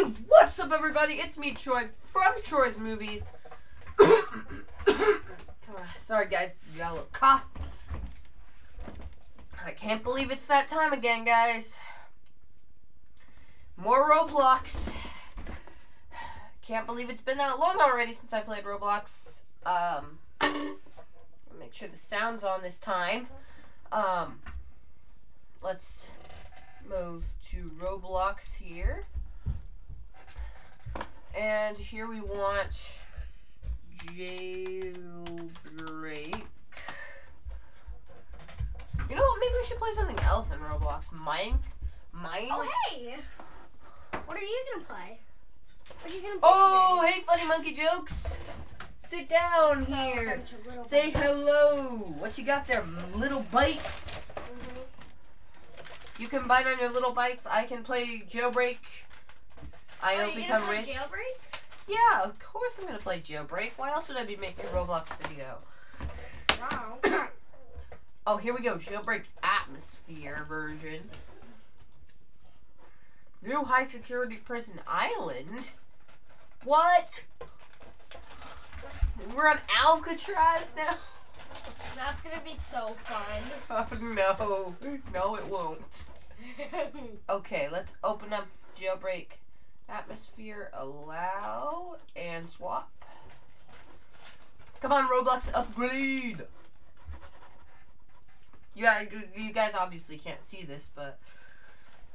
What's up, everybody? It's me, Troy, from Troy's Movies. Sorry, guys, got a little cough. I can't believe it's that time again, guys. More Roblox. Can't believe it's been that long already since I played Roblox. Um, make sure the sound's on this time. Um, let's move to Roblox here. And here we want jailbreak. You know what? Maybe we should play something else in Roblox. Mine? Mine? Oh, hey! What are you gonna play? What are you gonna play? Oh, hey, funny monkey jokes. Sit down today? Oh, here. bunch of little Say bites. hello. What you got there? Little bites. Mhm. You can bite on your little bites. I can play jailbreak. I Oh, will become play rich. Jailbreak? Yeah, of course I'm gonna play jailbreak. Why else would I be making a Roblox video? Wow. Oh, here we go. Jailbreak atmosphere version. New high security prison island. What? We're on Alcatraz now. That's gonna be so fun. Oh no, no, it won't. Okay, let's open up jailbreak atmosphere, allow, and swap. Come on, Roblox, upgrade. Yeah, uh, you, you guys obviously can't see this, but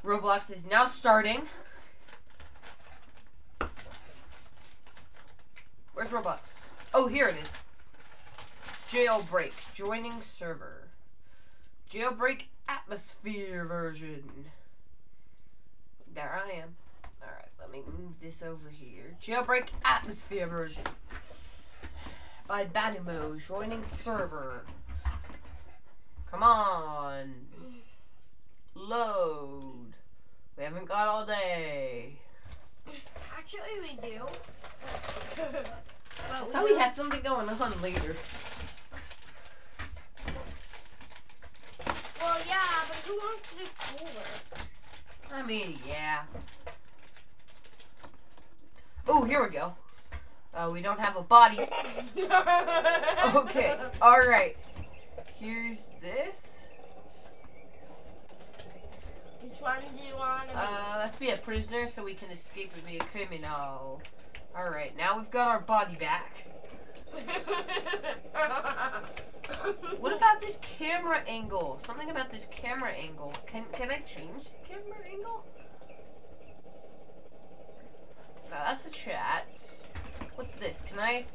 Roblox is now starting. Where's Roblox? Oh, here it is. Jailbreak, joining server. Jailbreak atmosphere version. There I am. Let me move this over here. Jailbreak atmosphere version. By Badimo, joining server. Come on. Load. We haven't got all day. Actually, we do. I thought we had something going on later. Well, yeah, but who wants to do schoolwork? I mean, yeah. Oh, here we go. Uh, we don't have a body. Okay, alright. Here's this. Which one do you want to be? Uh, let's be a prisoner so we can escape and be a criminal. Alright, now we've got our body back. What about this camera angle? Something about this camera angle. Can can I change the camera angle? Uh, that's a chat. What's this? Can I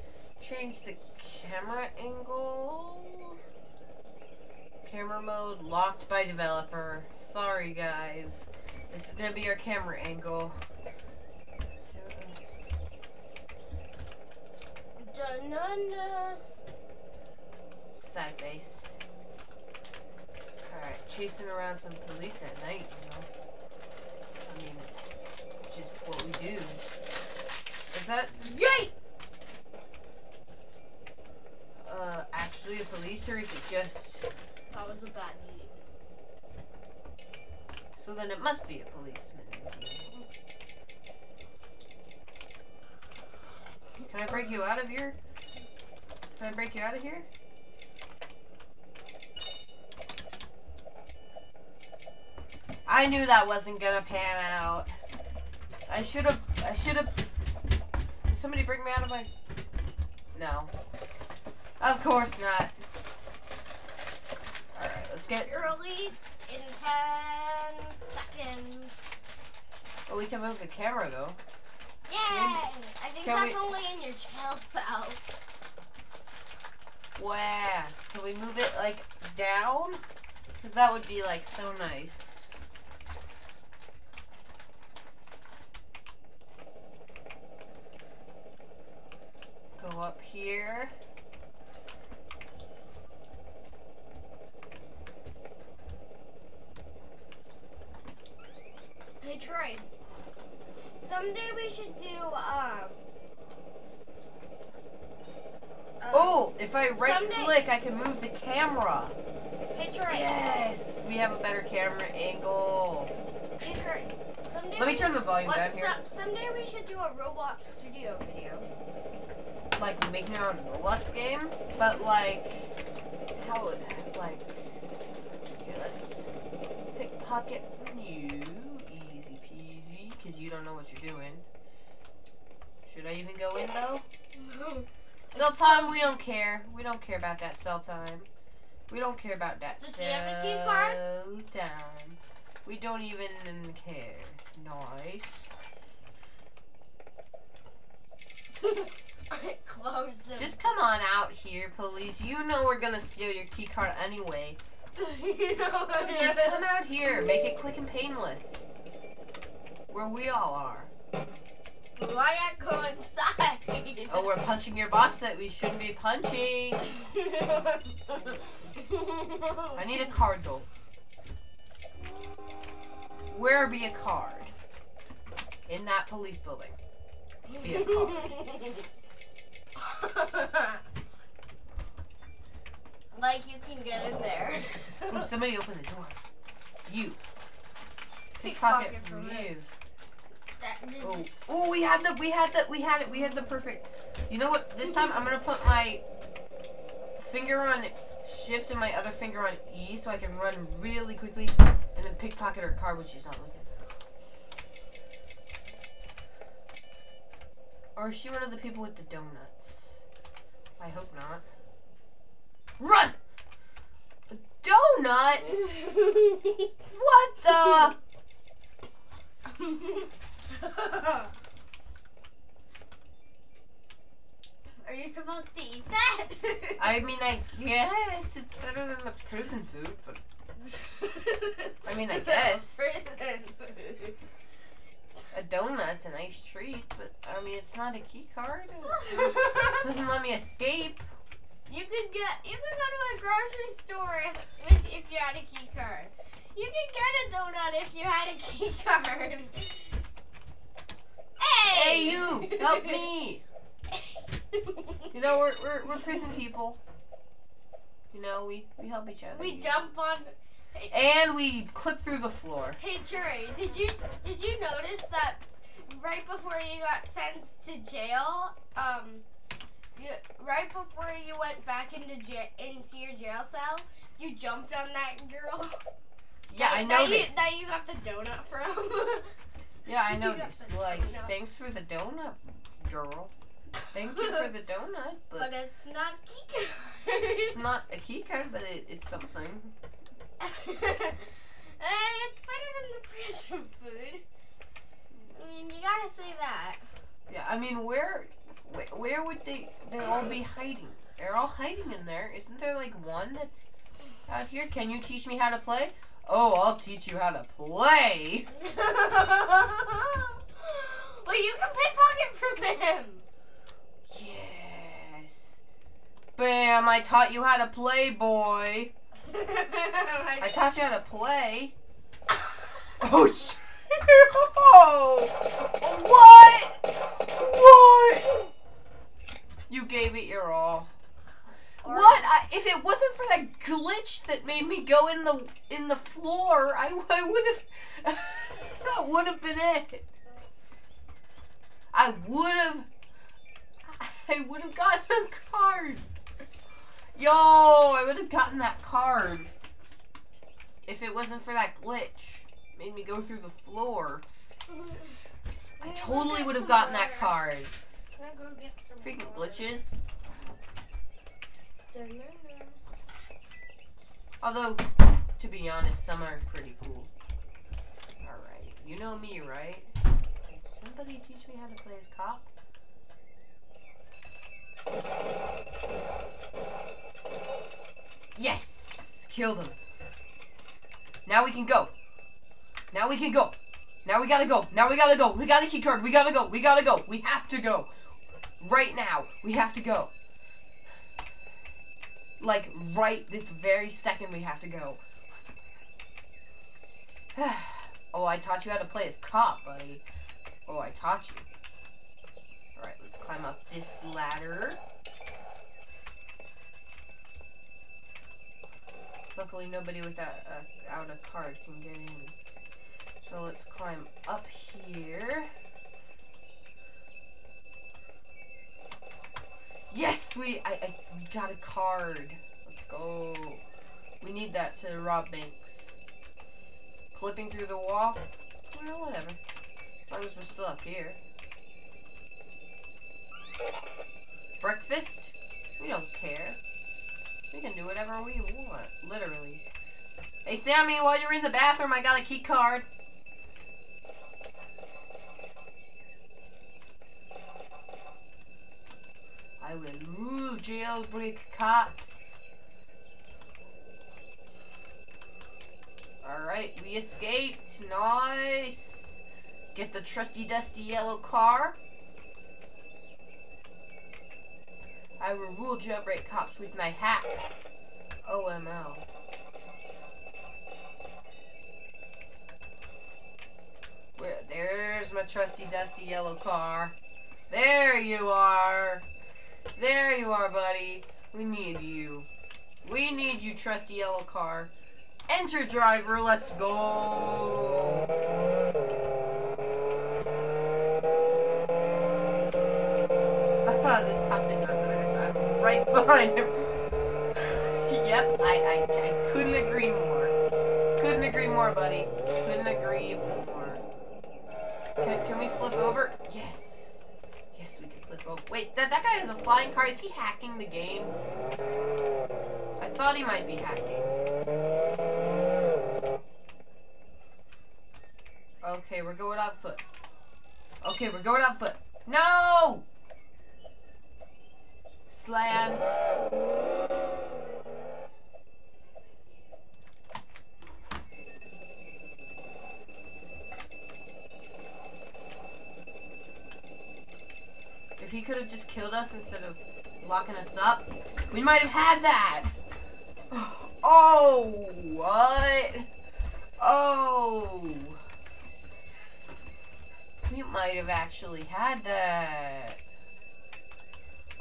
change the camera angle? Camera mode locked by developer. Sorry guys. This is gonna be our camera angle. Dun-dun-dun. Sad face. Alright, chasing around some police at night, you know? I mean, it's just what we do. That, Yay! uh, actually a police or is it just, That was a bad beat. so then it must be a policeman. Can I break you out of here? Can I break you out of here? I knew that wasn't gonna pan out. I should have. I should have. Somebody bring me out of my? No. Of course not. All right, let's get. You're released in 10 seconds. Oh, we can move the camera though. Yay! I think Can that's we- only in your jail cell. Wow. Can we move it like down? Cause that would be like so nice. Go up here. Hey Troy. Someday we should do um. uh, Oh, if I right Someday- click, I can move the camera. Hey Troy. Yes, we have a better camera angle. Hey Troy. Someday Let me turn the volume down here. some- someday we should do a Roblox studio video. Like making our own Roblox game, but like how would like okay, let's pickpocket from you, easy peasy, because you don't know what you're doing. Should I even go in though? No. Cell time, we don't care. We don't care about that cell time. We don't care about that Does cell he have a key card? time. We don't even care. Nice. Close him. Just come on out here, police. You know we're gonna steal your key card anyway. you know So just come out here. Make it quick and painless. Where we all are. Why not go inside? Oh, we're punching your box that we shouldn't be punching. I need a card though. Where be a card? In that police building. Be a card. like you can get in there. Ooh, somebody open the door. You. Pickpocket Pickpocket from from you. Oh, oh, we had the, we had the, we had it, we had the perfect. You know what? This time I'm gonna put my finger on shift and my other finger on E so I can run really quickly and then pickpocket her car when she's not looking. Or is she one of the people with the donuts? I hope not. Run! A donut? What the? Are you supposed to eat that? I mean, I guess it's better than the prison food, but I mean, I guess. Prison. A donut's a nice treat. But I mean, it's not a key card. It doesn't let me escape. You could get you could go to a grocery store if, if, you had a key card. You could get a donut if you had a key card. Hey! Hey, you! Help me! You know, we're we're, we're prison people. You know, we we help each other. we jump on. And we clip through the floor. Hey Trey, did you did you notice that right before you got sent to jail, um, you, right before you went back into jail into your jail cell, you jumped on that girl. Yeah, I that. You, that you got the donut from. Yeah, I noticed. Like, donut. thanks for the donut, girl. Thank you for the donut, but but it's not a key card. it's not a key card, but it, it's something. Uh, it's better than the prison food. I mean, you gotta say that. Yeah, I mean, where, where, where would they, they all be hiding? They're all hiding in there. Isn't there like one that's out here? Can you teach me how to play? Oh, I'll teach you how to play. well, you can pickpocket from him. Yes. Bam! I taught you how to play, boy. I taught you how to play. Oh shit! Oh, what? What? You gave it your all. What? I, if it wasn't for that glitch that made me go in the in the floor, I, I would have. that would have been it. I would have. I would have gotten a card. Yo, I would have gotten that card. If it wasn't for that glitch, made me go through the floor. I totally would have gotten that card. Freaking glitches. Although, to be honest, some are pretty cool. Alright, you know me, right? Can somebody teach me how to play as cop? Yes! Killed him. Now we can go. Now we can go. Now we gotta go. Now we gotta go. We got a key card. We gotta go. We gotta go. We have to go. Right now. We have to go. Like, right this very second, we have to go. oh, I taught you how to play as cop, buddy. Oh, I taught you. Alright, let's climb up this ladder. Luckily, nobody without a, out a card can get in. So let's climb up here. Yes, we I, I we got a card. Let's go. We need that to rob banks. Clipping through the wall? Well, whatever. As long as we're still up here. Breakfast? We don't care. We can do whatever we want, literally. Hey, Sammy, while you're in the bathroom, I got a key card. I will rule jailbreak cops. Alright, we escaped. Nice. Get the trusty dusty yellow car. I will rule jailbreak cops with my hacks. OML. Where, there's my trusty dusty yellow car. There you are. There you are, buddy. We need you. We need you, trusty yellow car. Enter, driver. Let's go. this cop did not right behind him. yep, I, I, I couldn't agree more. Couldn't agree more, buddy. Couldn't agree more. Can, can we flip over? Yes. Yes, we can flip over. Wait, that, that guy has a flying car. Is he hacking the game? I thought he might be hacking. Okay, we're going on foot. Okay, we're going on foot. No! Slan. If he could have just killed us instead of locking us up, we might have had that. Oh, what? Oh. We might have actually had that.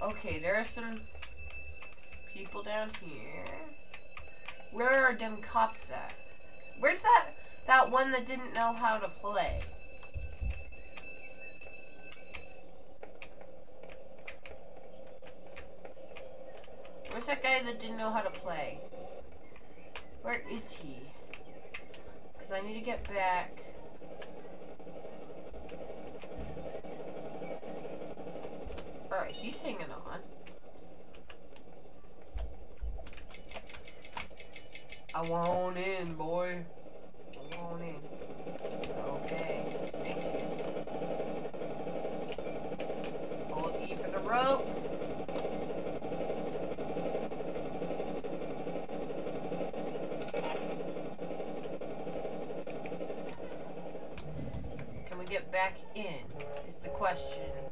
Okay, there are some people down here. Where are them cops at? Where's that that one that didn't know how to play? Where's that guy that didn't know how to play? Where is he? Because I need to get back. Alright, he's hanging on. I want in, boy. I want in. Okay, thank you. Hold E for the rope. Can we get back in? Is the question.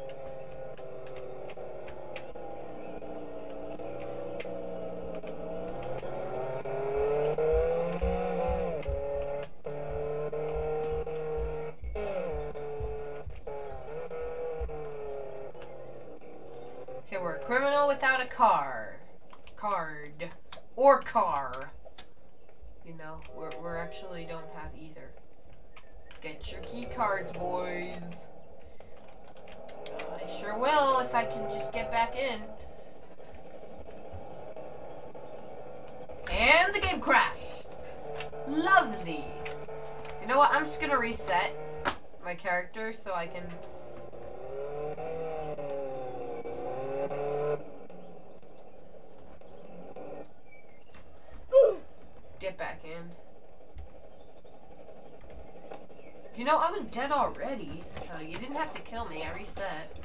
Dead already, so you didn't have to kill me. I reset.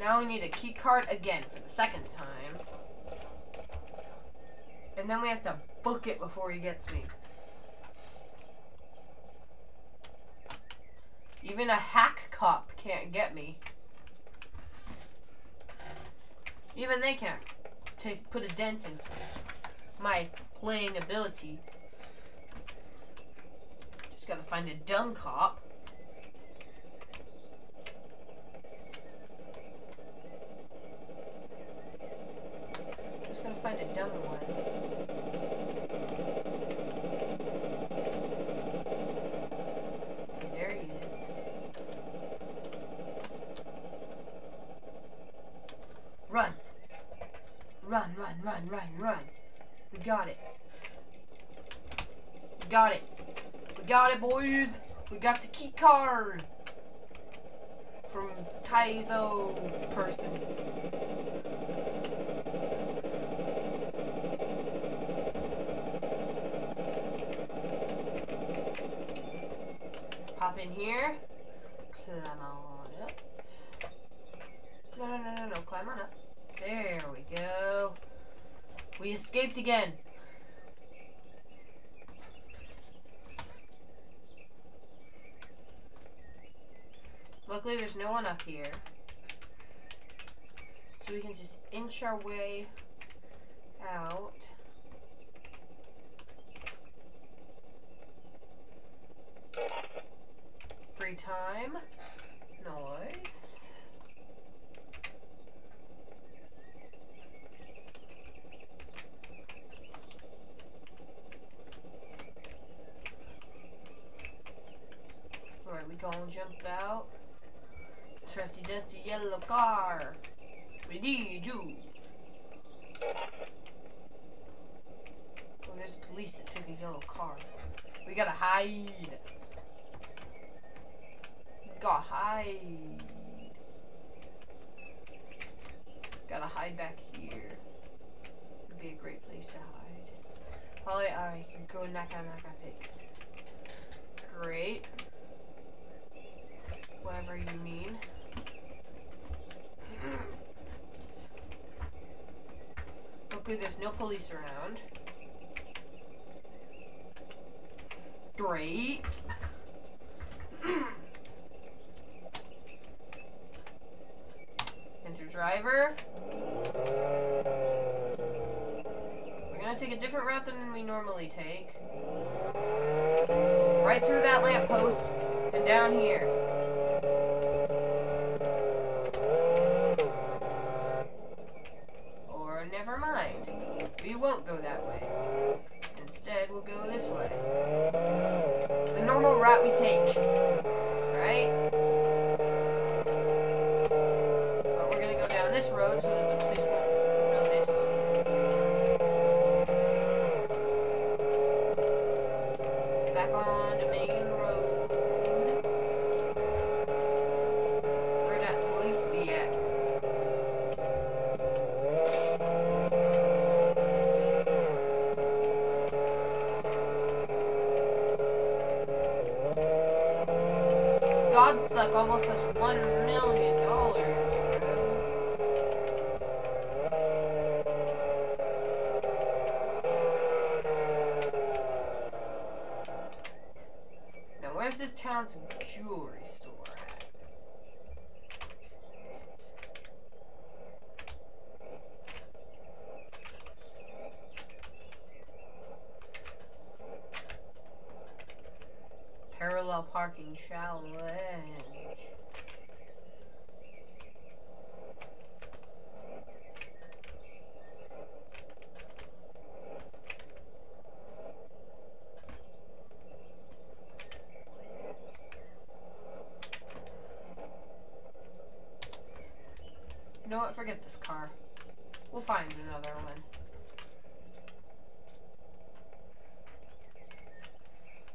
Now we need a key card again for the second time. And then we have to book it before he gets me. Even a hack cop can't get me. Even they can't take put a dent in my playing ability. Just gotta find a dumb cop. Just gotta find a dumb one. There he is. Run! Run, run, run, run, run! We got it. We got it. Got it, boys. We got the key card from Kaizo person. Pop in here. Climb on up. No, no, no, no, no. Climb on up. There we go. We escaped again. Luckily, there's no one up here. So we can just inch our way out. Free time. Nice. Alright, we gonna jump out. Trusty dusty yellow car. We need you. Oh, there's police that took a yellow car. We gotta hide. We gotta hide. Gotta hide back here. Would be a great place to hide. Probably uh, I can go naka naka pick. Great. Whatever you mean. Luckily, there's no police around. Great. Enter driver. We're gonna take a different route than we normally take. Right through that lamppost and down here. Godsuck almost has one million dollars. Now, where's this town's jewelry store challenge. You know what? Forget this car. We'll find another one.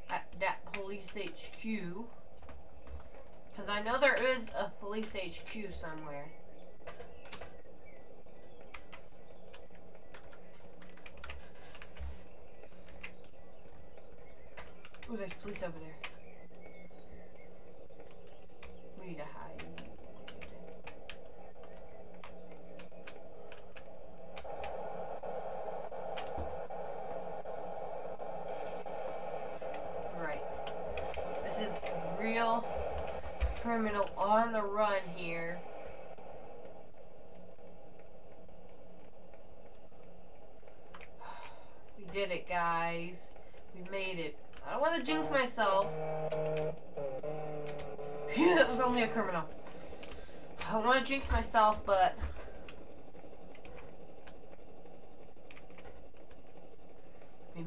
At that police HQ. Because I know there is a police HQ somewhere. Ooh, there's police over there.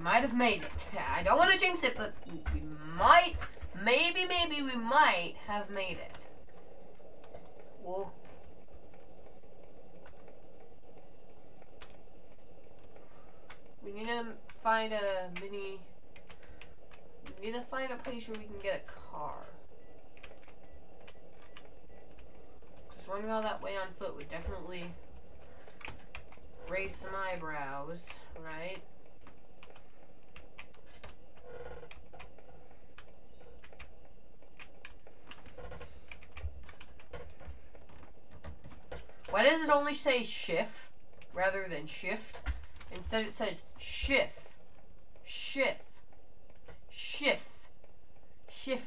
Might have made it. I don't want to jinx it, but we might, maybe, maybe we might have made it. Whoa. We need to find a mini. We need to find a place where we can get a car. Just running all that way on foot would definitely raise some eyebrows, right? Why does it only say shift rather than shift? Instead it says shift, shift, shift, shift,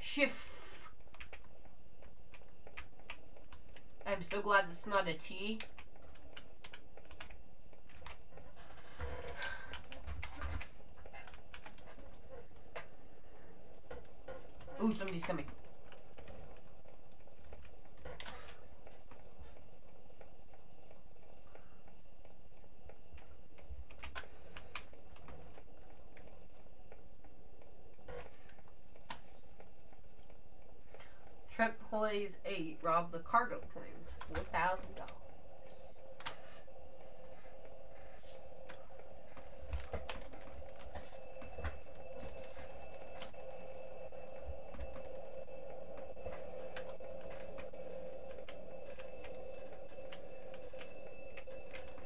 shift. I'm so glad it's not a T. Ooh, somebody's coming. Robbed the cargo plane. $4,000.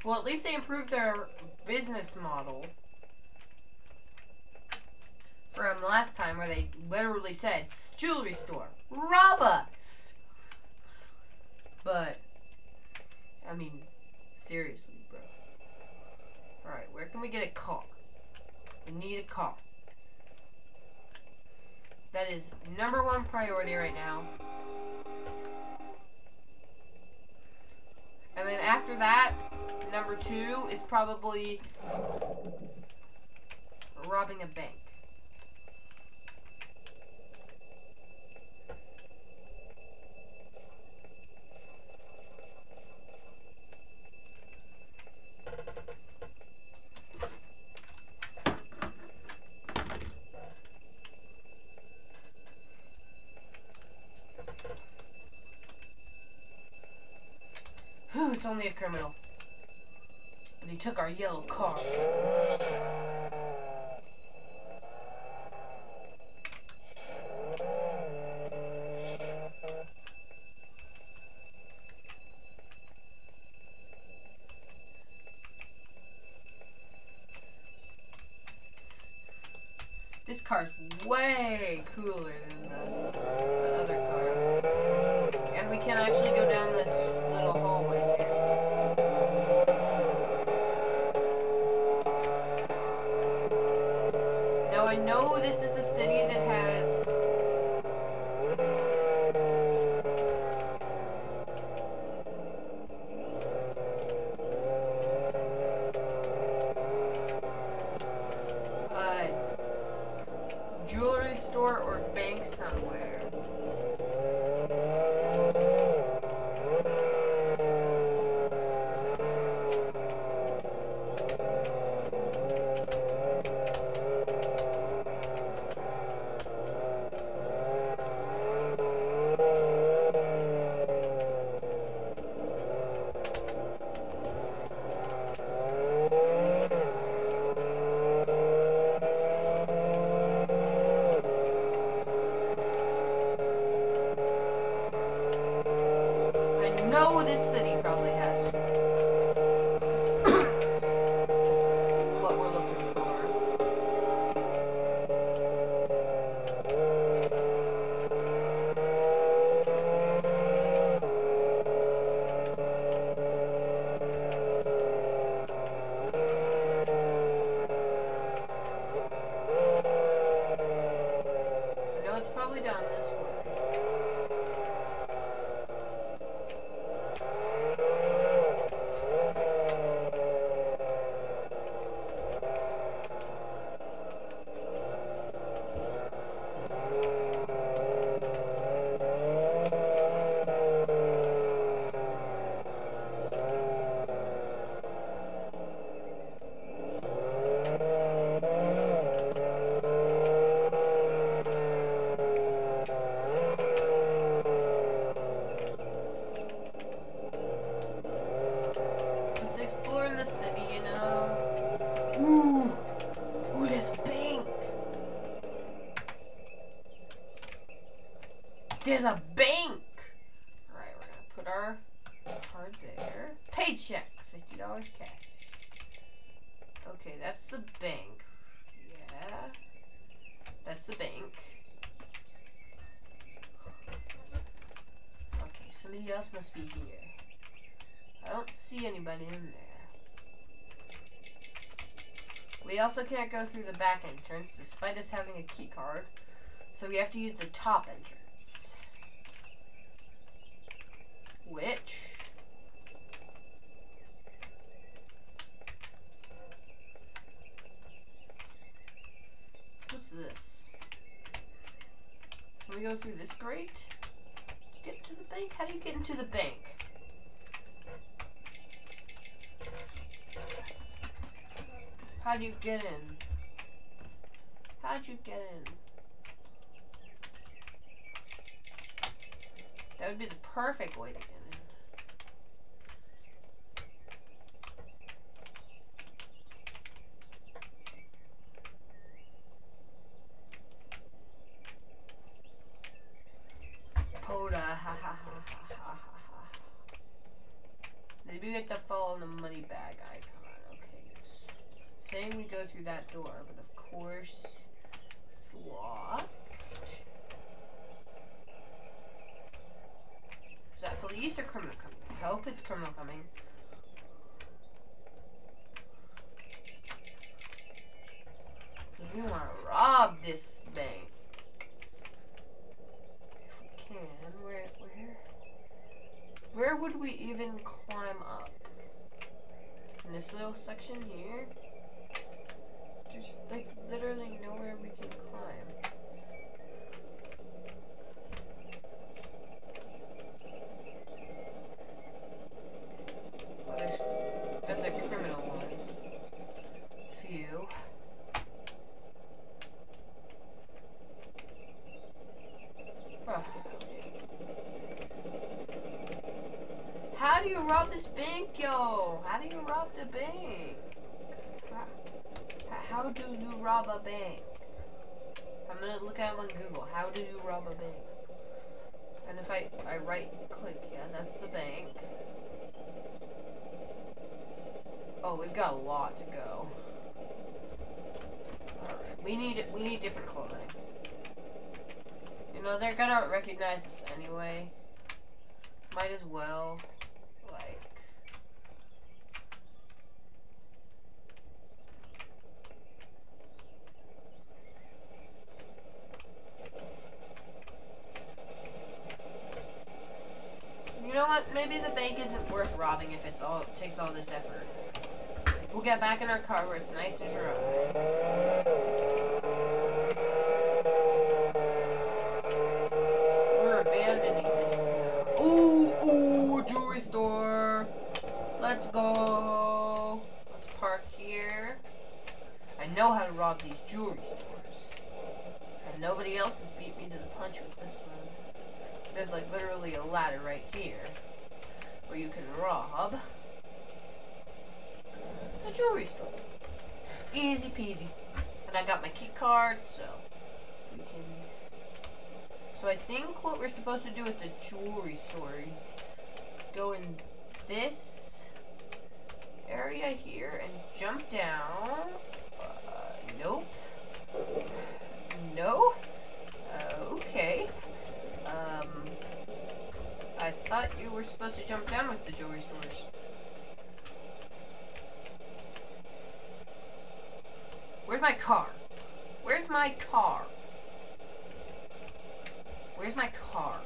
Well, at least they improved their business model from last time where they literally said, jewelry store, rob us. But, I mean, seriously, bro. Alright, where can we get a car? We need a car. That is number one priority right now. And then after that, number two is probably robbing a bank. Whew, it's only a criminal. But he took our yellow car. I know this is a city that has else must be here. I don't see anybody in there. We also can't go through the back entrance despite us having a key card. So we have to use the top entrance. Which What's this? Can we go through this grate? How do you get into the bank? How do you get in? How'd you get in? That would be the perfect way to get in. Poda, ha ha ha ha ha ha ha. We have to follow the money bag icon. Okay, it's saying we go through that door, but of course it's locked. Is that police or criminal coming? I hope it's criminal coming. Because we want to rob this bank. If we can, where, where? Where would we even climb up? In this little section here? There's like literally nowhere we can climb. Oh, there's- That's a criminal one. Phew. Oh, okay. How do you rob this bank, yo? How do you rob the bank? How, how do you rob a bank? I'm gonna look at it on Google. How do you rob a bank? And if I, I right click, yeah, that's the bank. Oh, we've got a lot to go. Alright, we need it we need different clothing. You know, they're gonna recognize us anyway. Might as well, like... You know what? Maybe the bank isn't worth robbing if it's all takes all this effort. We'll get back in our car where it's nice and dry. We're abandoning this town. Ooh, ooh, jewelry store. Let's go. Let's park here. I know how to rob these jewelry stores. And nobody else has beat me to the punch with this one. There's like literally a ladder right here where you can rob the jewelry store. Easy peasy. And I got my key card, so we can. So I think what we're supposed to do with the jewelry store is go in this area here and jump down. Uh, nope. No. Uh, okay. Um, I thought you were supposed to jump down with the jewelry stores. Where's my car? Where's my car? Where's my car?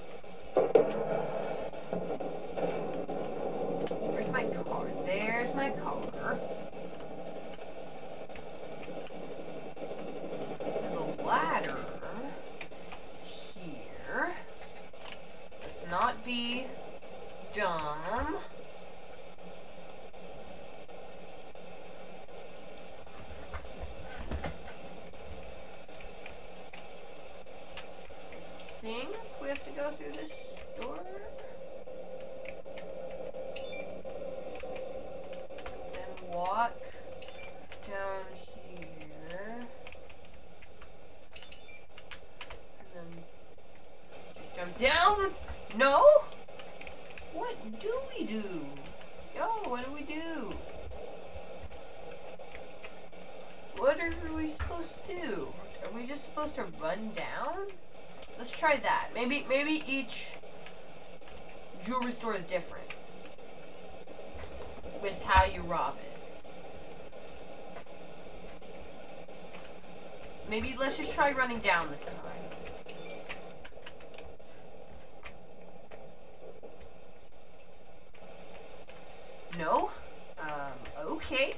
Where's my car? There's my car. The ladder is here. Let's not be dumb. I think we have to go through this door. Then walk down here. And then just jump down? No? What do we do? Yo, what do we do? What are we supposed to do? Are we just supposed to run down? Let's try that. Maybe maybe each jewelry store is different with how you rob it. Maybe let's just try running down this time. No? Um, okay.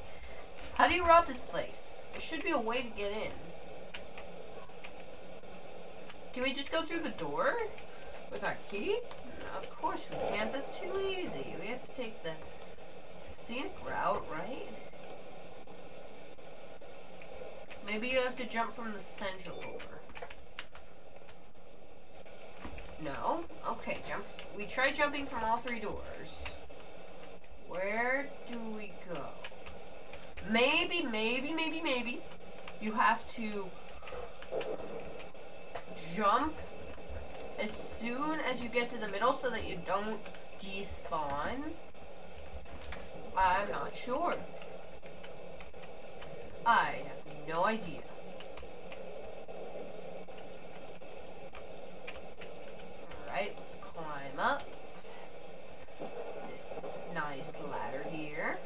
How do you rob this place? There should be a way to get in. Can we just go through the door? With our key? No, of course we can't. That's too easy. We have to take the scenic route, right? Maybe you have to jump from the central door. No? Okay, jump. We try jumping from all three doors. Where do we go? Maybe, maybe, maybe, maybe you have to jump as soon as you get to the middle so that you don't despawn. I'm not sure. I have no idea. Alright, let's climb up. This nice ladder here.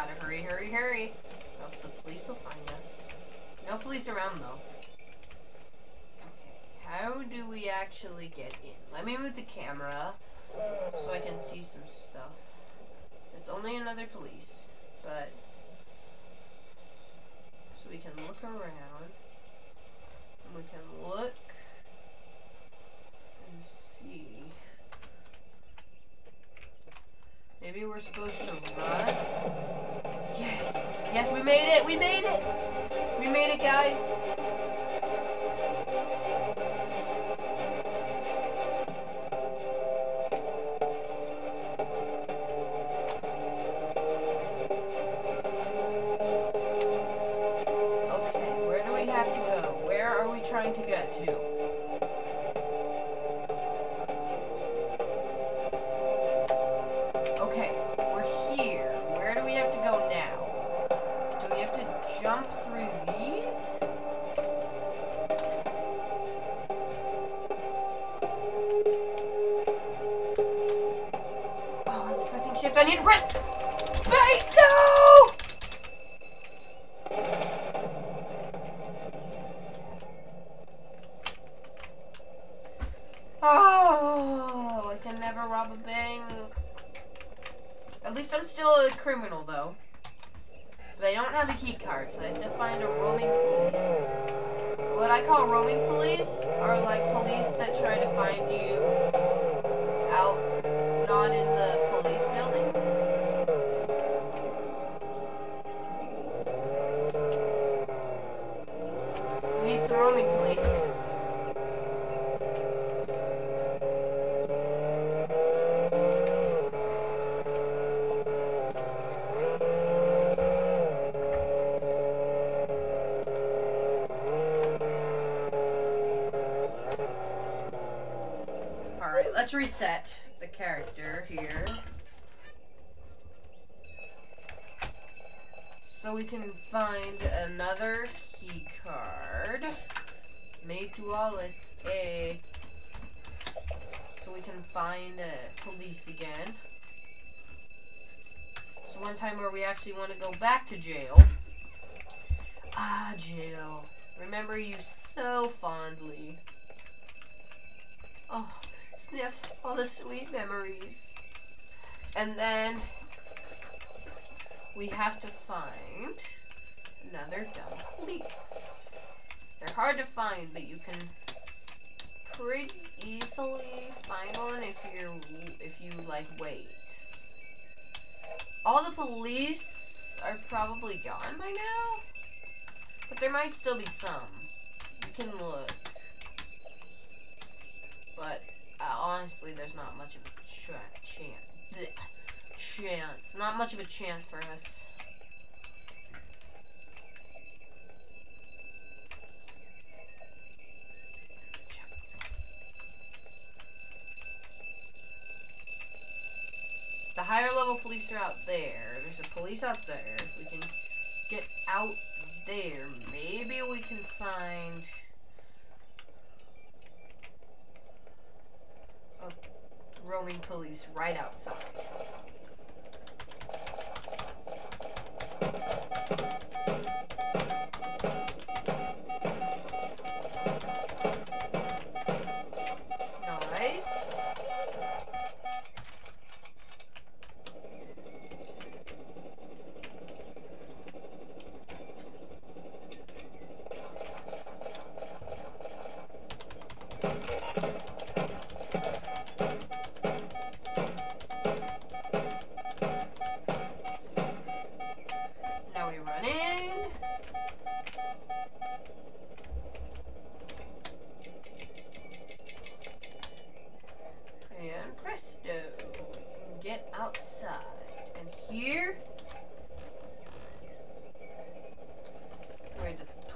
Gotta hurry, hurry, hurry. Else the police will find us. No police around though. Okay, how do we actually get in? Let me move the camera so I can see some stuff. It's only another police, but so we can look around and we can look and see. Maybe we're supposed to run. Yes, yes, we made it. We made it. We made it, guys. Shift. I need to press space. No! Oh, I can never rob a bank. At least I'm still a criminal, though. But I don't have a key card, so I have to find a roaming police. What I call roaming police are like police that try to find you out, not in the police buildings. We need some roaming police. Alright, let's reset the character here. So we can find another key card. Alice A. So we can find uh, police again. So one time where we actually want to go back to jail. Ah, jail. Remember you so fondly. Oh, sniff all the sweet memories. And then we have to find another dumb police. They're hard to find, but you can pretty easily find one if you're if you like wait. All the police are probably gone by now, but there might still be some. You can look. But uh, honestly, there's not much of a ch- chance. Chance. Not much of a chance for us. Higher level police are out there. There's a police out there. If we can get out there, maybe we can find a roaming police right outside.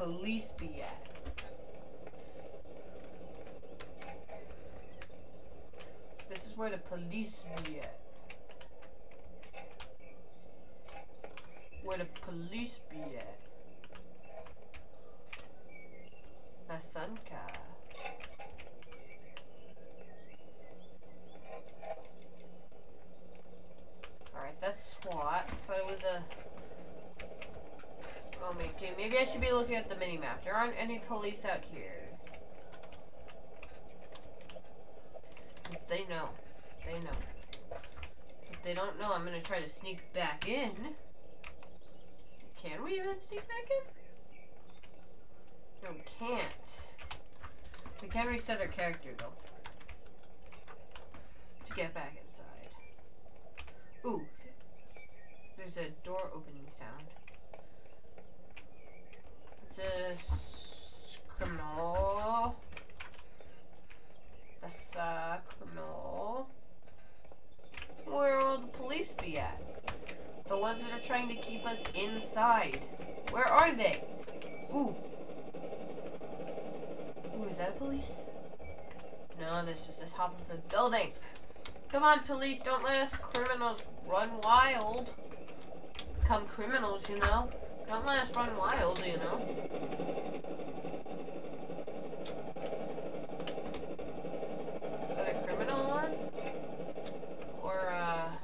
Police be at. This is where the police be at. Where the police be at. Nasanka. Alright, that's SWAT. Thought it was a. Okay, maybe I should be looking at the mini map. There aren't any police out here. Because they know. They know. If they don't know, I'm gonna try to sneak back in. Can we even sneak back in? No, we can't. We can reset our character though. To get back inside. Ooh. There's a door opening sound. It's a s- criminal. That's criminal. Where will the police be at? The ones that are trying to keep us inside. Where are they? Ooh. Ooh, is that a police? No, that's just the top of the building. Come on, police, don't let us criminals run wild. Come criminals, you know. Don't let us run wild, you know. Is that a criminal one? Or a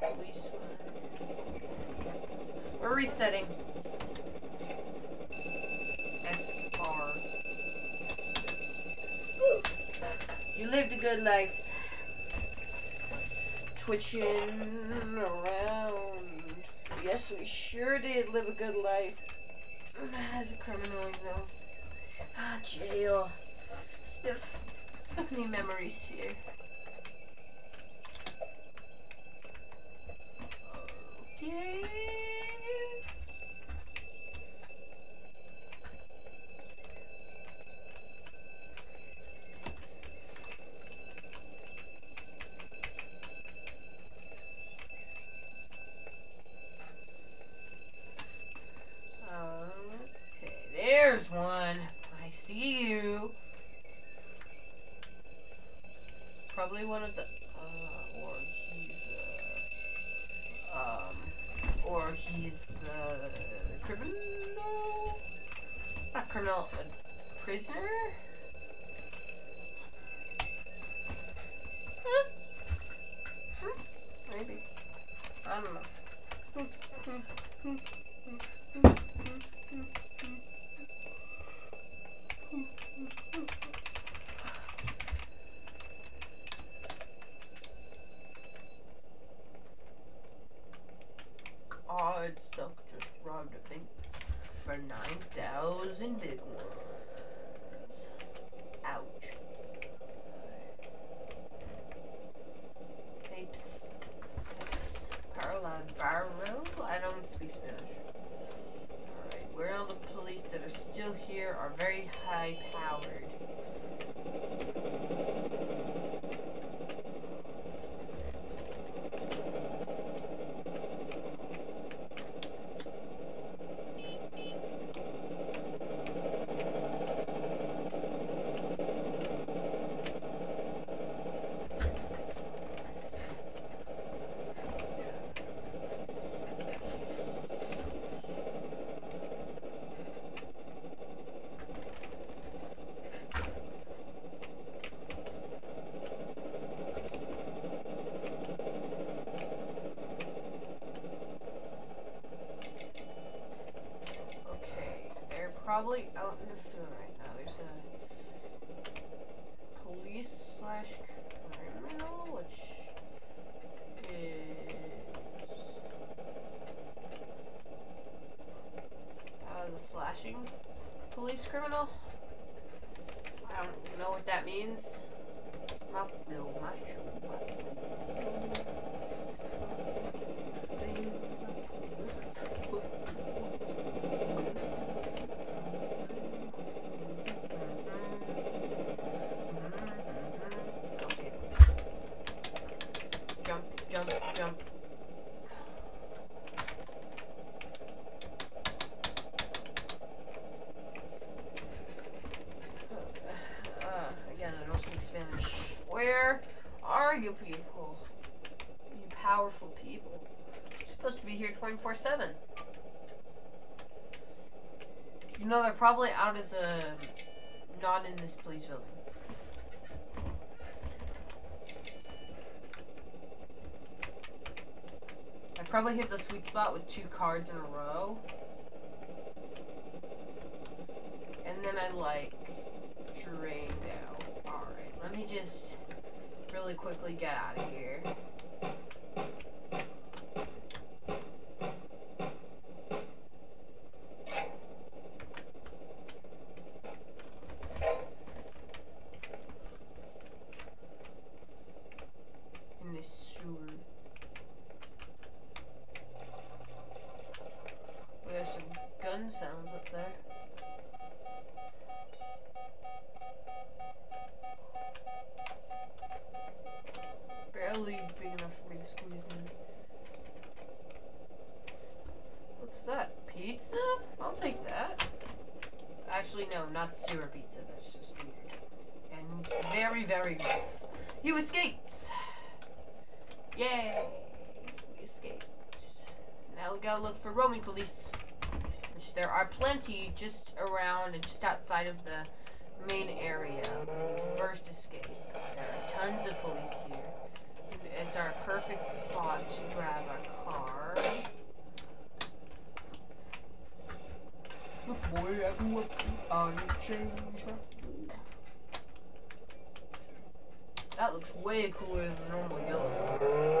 police one? We're resetting. Escobar. You lived a good life. Twitching around. We sure did live a good life. As a criminal, you know. Ah, jail. Stiff. So many memories here. Okay. Okay, there's one. I see you. Probably one of the, uh, or he's, uh, um, or he's uh, criminal, not criminal, a prisoner. Huh? Hmm, Maybe. I don't know. God suck just robbed a bank for 9,000 big ones. probably out in the field. here 24-7. You know, they're probably out as a... Not in this police building. I probably hit the sweet spot with two cards in a row. And then I, like, drained out. Alright, let me just really quickly get out of here. just around and just outside of the main area when you first escape. There are tons of police here. It's our perfect spot to grab a car. Look boy, I can work on a change. That looks way cooler than normal yellow.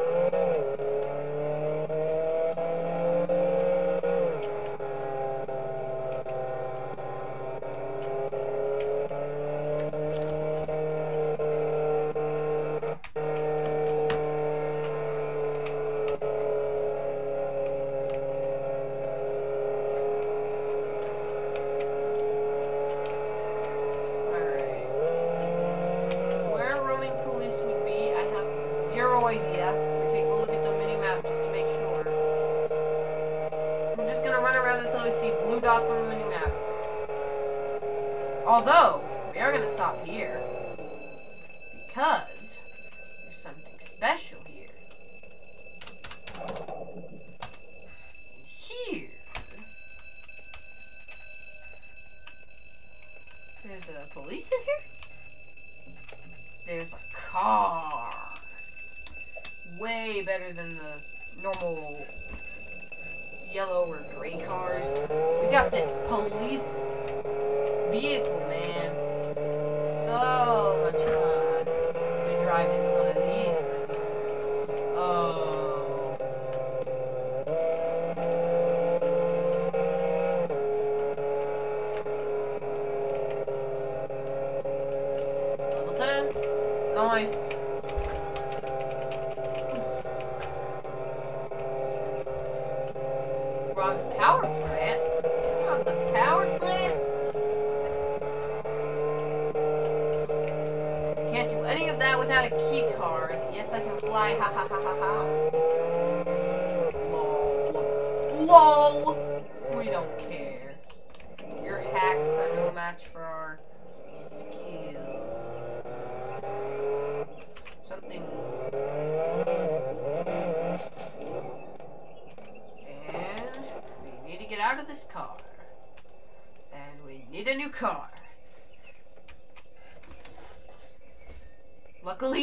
Nice.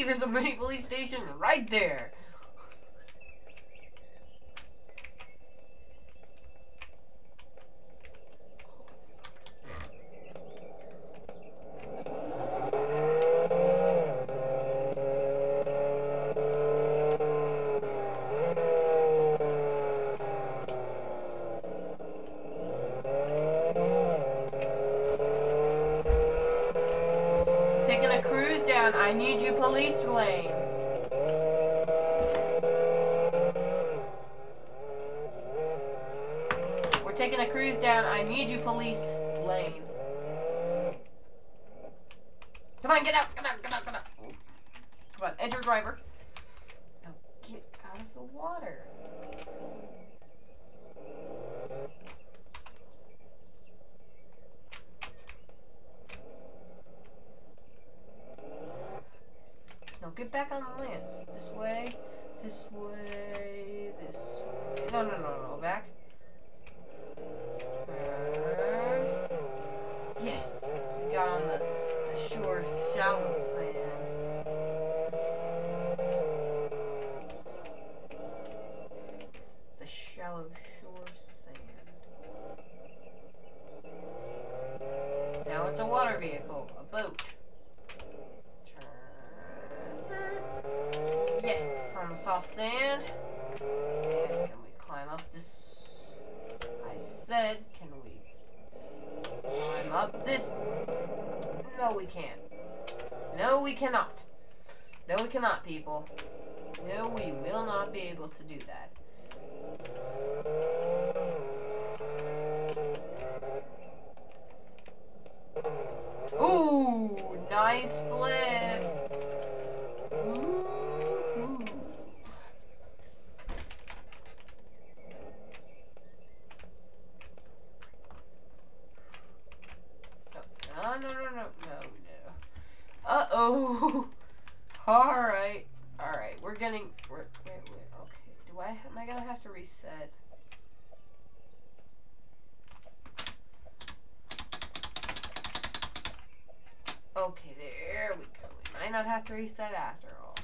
there's a mini police station right there. Water. No, get back on the land. This way, this way, this way. No, no, no, no, back. Turn. Yes, we got on the, the shore shallow sand. The shallow shore sand. Now it's a water vehicle, a boat. Turn. Yes, on the soft sand. And can we climb up this? I said, can we climb up this? Can't. No, we cannot. No, we cannot, people. No, we will not be able to do that. Ooh, nice flip. Ooh. No, no, no, no, no, no. Uh oh. All right, all right. We're getting. We're, wait, wait. Okay. Do I? Am I gonna have to reset? Okay, there we might not have to reset after all.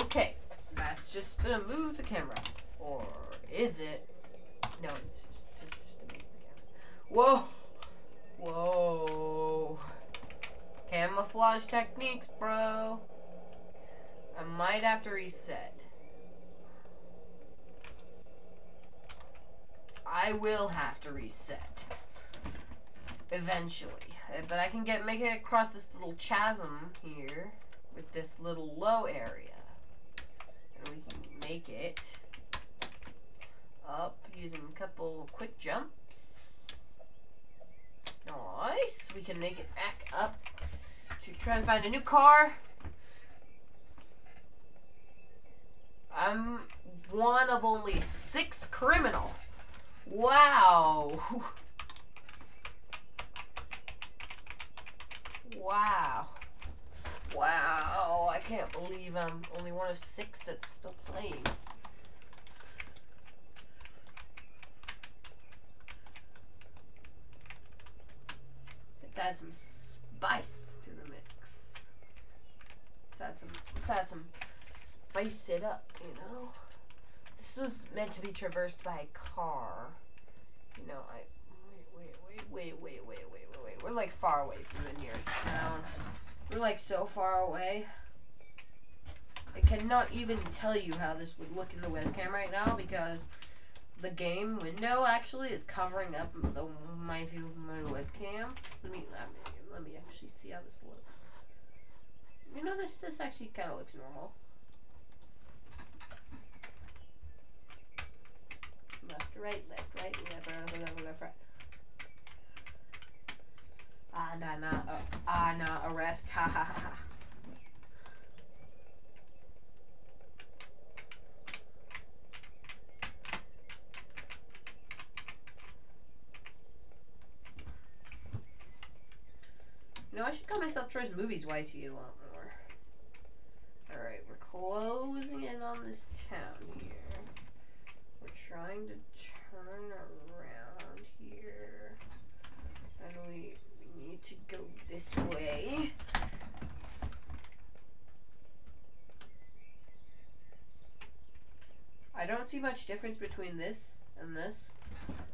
Okay, that's just to move the camera. Or is it? No, it's just to, just to move the camera. Whoa! Whoa! Camouflage techniques, bro. I to reset. I will have to reset. Eventually. Uh, But I can get make it across this little chasm here with this little low area. And we can make it up using a couple quick jumps. Nice. We can make it back up to try and find a new car. I'm one of only six criminal. Wow. Wow. Wow. I can't believe I'm only one of six that's still playing. Let's add some spice to the mix. Let's add some, let's add some, spice it up, you know? This was meant to be traversed by a car. You know, I, wait, wait, wait, wait, wait, wait, wait, wait. We're like far away from the nearest town. We're like so far away. I cannot even tell you how this would look in the webcam right now because the game window actually is covering up the my view of my webcam. Let me let me, let me actually see how this looks. You know this this actually kind of looks normal. Left right, left right, left right, left right, left right. Ah nah nah uh, ah nah arrest ha ha ha. ha. You know, I should call myself Troy's Movies YT a lot more. Alright, we're closing in on this town here. Trying to turn around here. And we, we need to go this way. I don't see much difference between this and this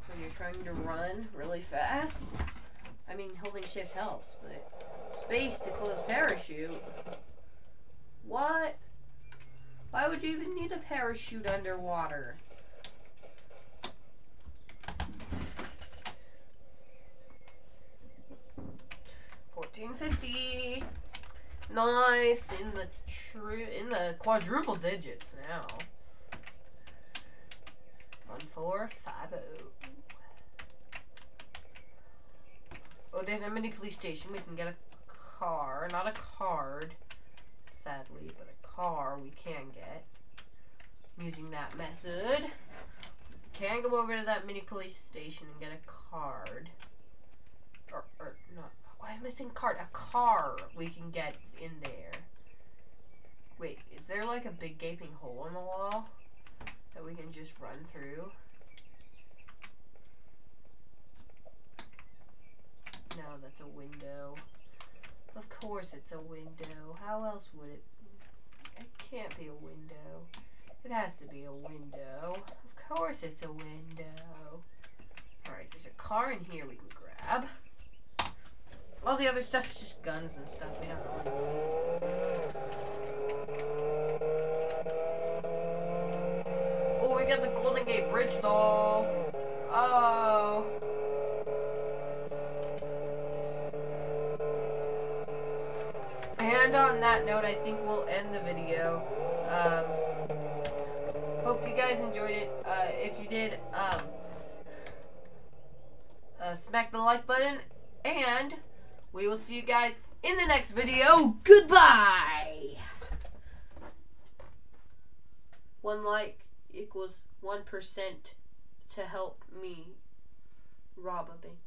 when you're trying to run really fast. I mean, holding shift helps, but space to close parachute. What? Why would you even need a parachute underwater? Fourteen fifty. Nice in the true in the quadruple digits now. One four five oh. Oh, there's a mini police station. We can get a car, not a card, sadly, but a car we can get using that method. Can go over to that mini police station and get a card. Or, or. Why saying card? A car we can get in there. Wait, is there like a big gaping hole in the wall that we can just run through? No, that's a window. Of course it's a window. How else would it? It can't be a window. It has to be a window. Of course it's a window. Alright, there's a car in here we can grab. All the other stuff is just guns and stuff. We don't know. Oh, we got the Golden Gate Bridge though. Oh. And on that note, I think we'll end the video. Um, hope you guys enjoyed it. Uh, if you did, um, uh, smack the like button, and we will see you guys in the next video. Goodbye! One like equals 1% to help me rob a bank.